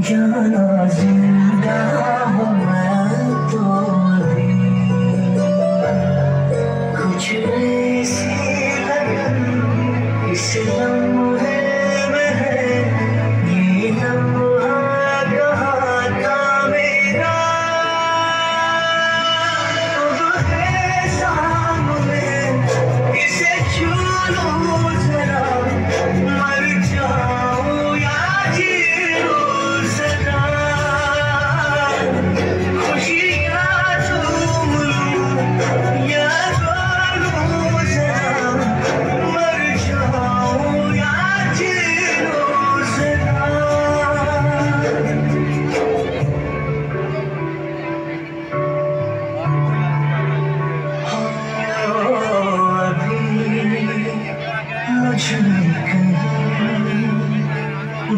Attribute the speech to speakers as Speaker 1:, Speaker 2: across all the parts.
Speaker 1: جانا زندہ ہوں میں تو ابھی کچھ ایسی لگن اس لمحے میں ہے یہ لمحہ کہاں میرا اب ہے سامنے اسے چھو ذرا مر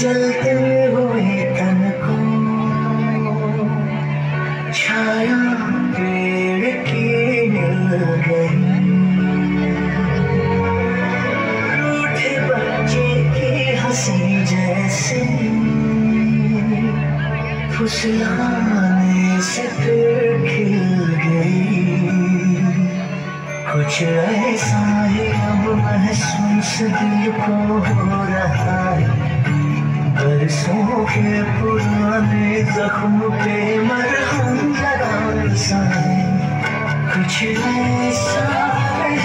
Speaker 1: جلتے ہوئے تن کو چھایا پیڑ کی مل گئی۔ روٹھے بچے کی ہنسی جیسے پھسلانے سے پھر کھل گئی۔ کچھ ایسا ہی اب محسوس دل کو ہو رہا ہے۔ برسوں کے پرانے زخم کے مرہم لگا سائے۔ کچھ ایسا ہے،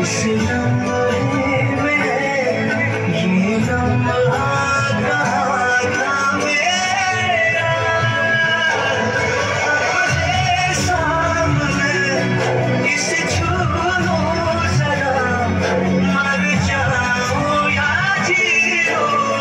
Speaker 1: اس لمحے میں یہ لمحہ Oh